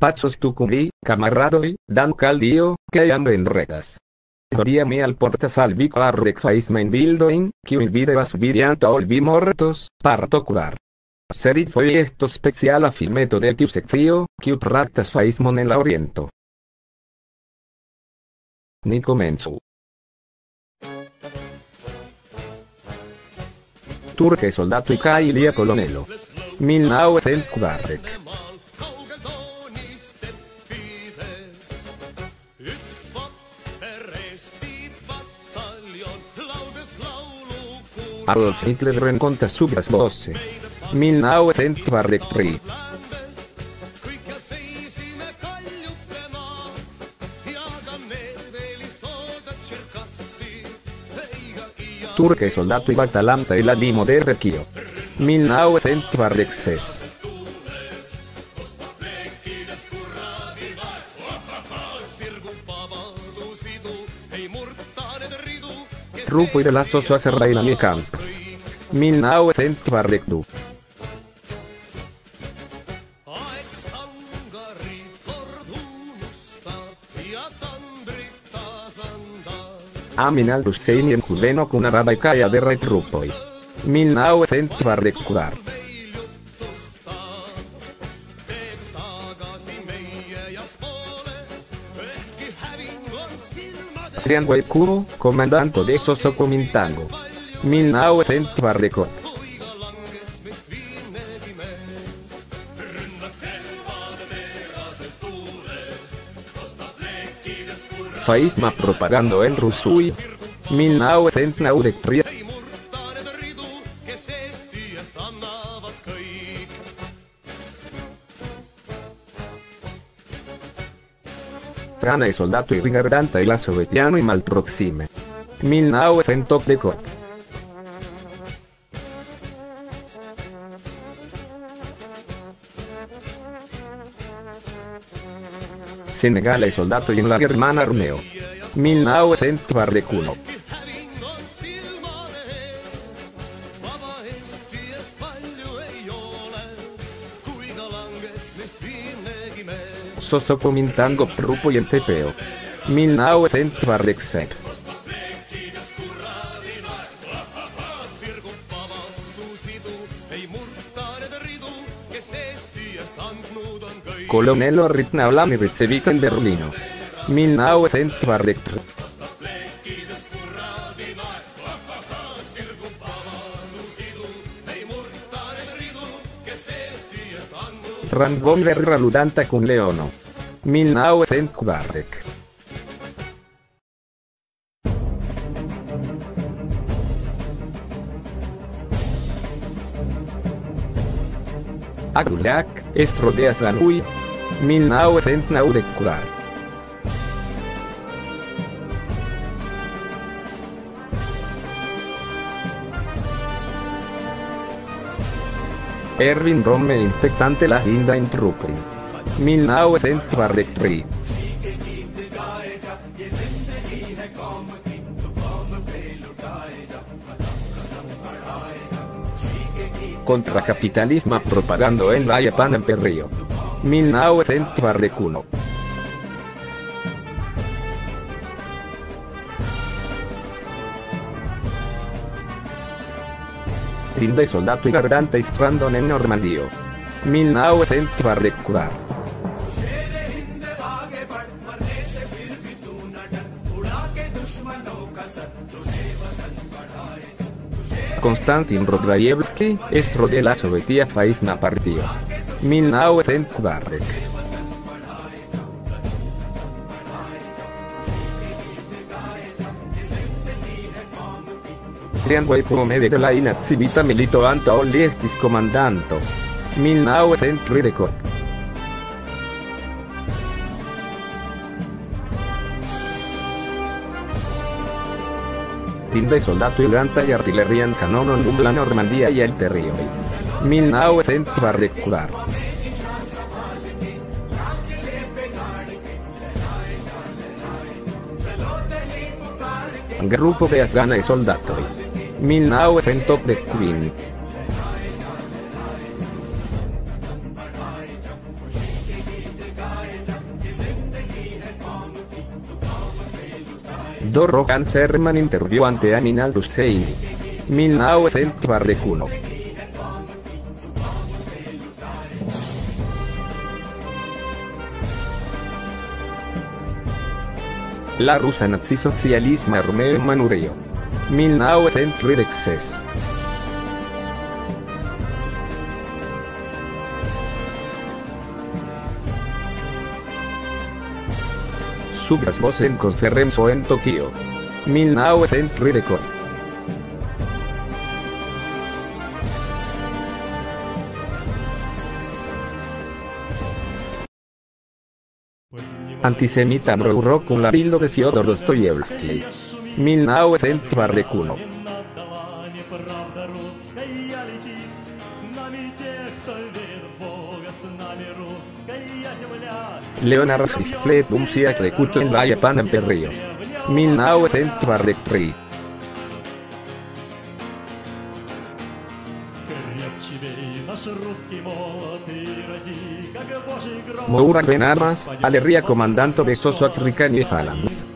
Pazzo stuculi, camaradoi, dan caldio, che am ben regas. Doriami al porta salvi arrec fais main bildoin, qui videvas vidiant olvi mortos, parto curar. Serit foi esto speciala filmeto de tiu seccio, qui tractas faismon en la oriento. Ni comenzu. Turque soldato ca ilia colonelo. 1940. Adolf Hitler rencontra subas voce. 1943. Turque soldato i Atalanta e la Dimo del Rechio. 1946. Rupo de la Soso a in mie camp. 1942. Aminal Hussein en Culeno con una caia de Rai Trupoi. 1944. Adrian Guaycuro, comandante de Sosocomintango. 1944. Faisma propagando en Rusui. 1993. Frana e soldato in riguardante la sovetiano in malproxime. 1904. Senegal e soldato in la Germana Armeo. 1941. Soso comintango trupo y el tepeo. 1947. Colonello Ritnaulami ricevita in Berlino. 1943. Rangon verrà ludanta con Leono. 1940. Agulac, estro de Atlanui. 1994. Erwin Romme inspectante la linda in Brooklyn. 1943. Contra capitalismo propagando en la Japan en Perrio. 1941. Linda i soldato i guardante istrando nel Normandio. 1944. Konstantin Rodvayevsky, estro de la Sovetia Faisna Partido. 1940. Trianguai come de la inazivita milito anta olli estis comandanto. 1934. Tinde soldato ilanta y artillería en la Normandía y el territorio. 1944. Gruppo de Afgana 1900 de Queen. Doro Cancerman interview ante Aminal Hussein. 1941. La rusa nazi socialismo armeo manureo. 1936. Subas voz en conferenzo en Tokio. 1934. Antisemita mrugro con la bildo de Fyodor Dostoyevsky. 1900 barrecuno. Leonard Siflet un siak de cuto en la Japan en Perrio. 1900 barrecuno. Moura Ben Armas, Alería comandante de Sosoak Rican y Falans.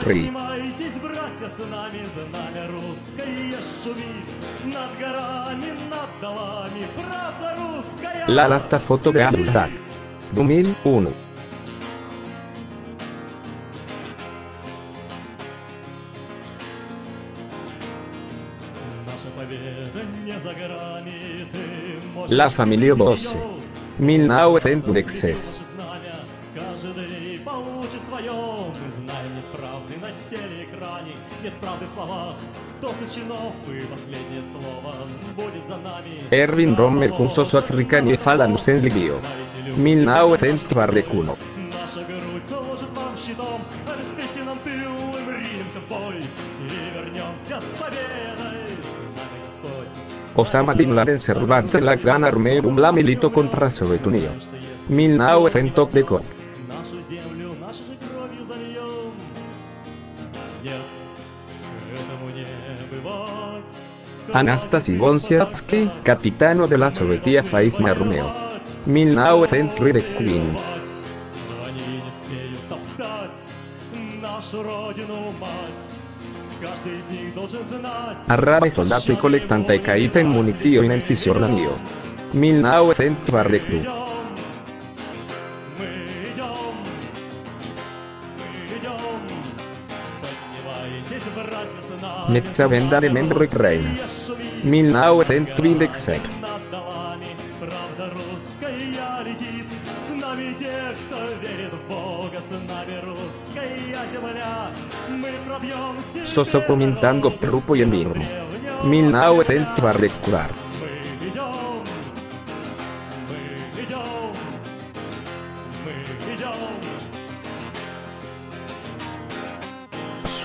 Поднимайтесь, братья, с нами, знамя русское шумит. Над горами, над долами, правда русская. La lasta foto de Abuldak. 2001. Наша победа не за горами, ты можешь La familia Bosse. её 1916. знамя. Каждый получит свое. Мы знаем, нет правды на телеэкране, нет правды в словах. Толстых чинов и последнее слово будет за нами. Erwin Rommel con Soso Africani Phalanx en Libio. 1941. Наша грудь сложит вам щитом, обеспечьте нам тыл, и мы ринемся в бой. И вернемся с победой. С нами Господь. Osama Bin Laden Cervantes la gran armée un la milito contra Soviet Union. 1904. Anastasi Gonsiatsky, capitano de la Sovetia Faisma Romeo. 1900 de Queen. Arrabe soldato y colectante caída en municipio en el Cisjordania. 1900 barrecru. Metza vendare membro reinas. Milnau Centro Indexer. Sosa Comentando Grupo y Endirmo. Milnau Centro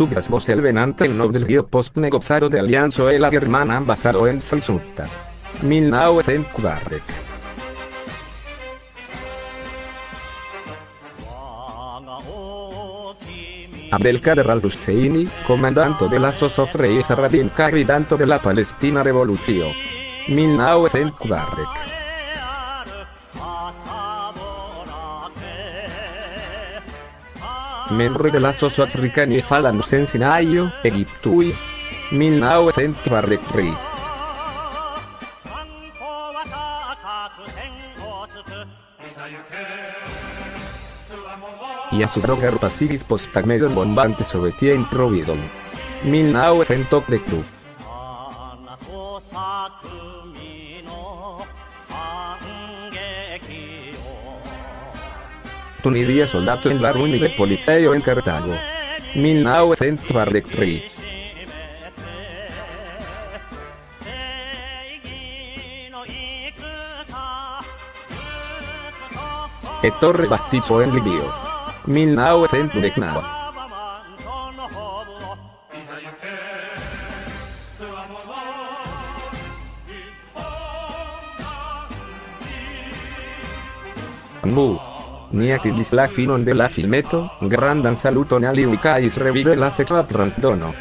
Subas vos el venante el del río post negociado de alianza e la germana ambasado en Salsutta. 1940. Abdelkader al-Husseini, comandante de la Sosofreisa Radinka gridante de la Palestina Revolución. 1940. La Soso Africani Phalanx en Sinaio, Egiptui. 1943. Y a su droga Pacilis postagmedo bombante sovietia in Providon. 1942 tunidie soldato en la ruine de polizeo en Cartago. 1943. Ettore Bastizo en Livio. 1909. Mu niaki dis la finon de la filmeto, grandan saluton al iu kaj revive la sekva transdono.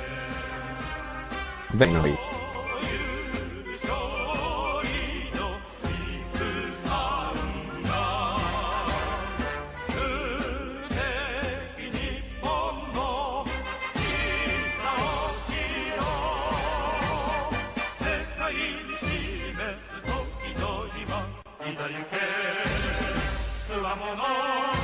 Slavonov!